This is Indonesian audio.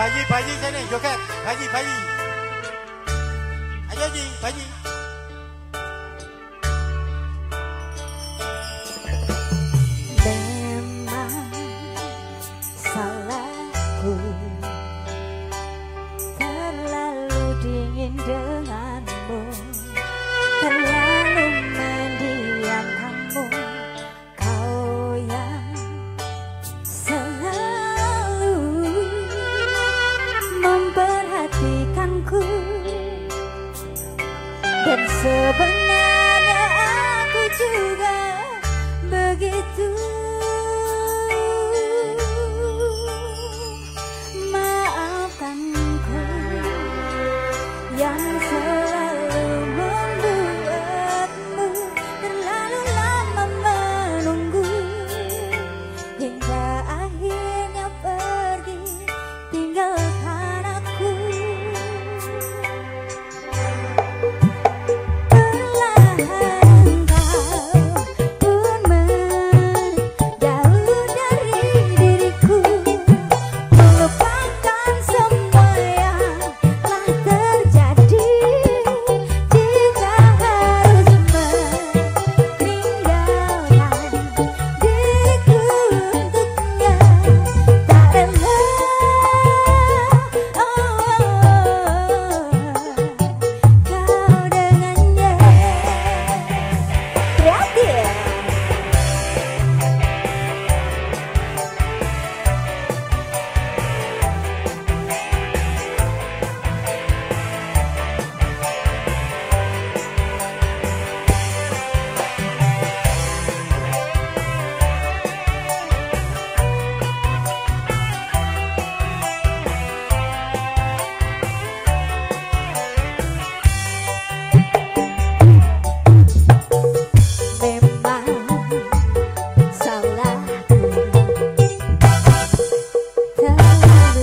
bayi, bayi sini, joget. Bayi, bayi. Ayo, Ji, bayi.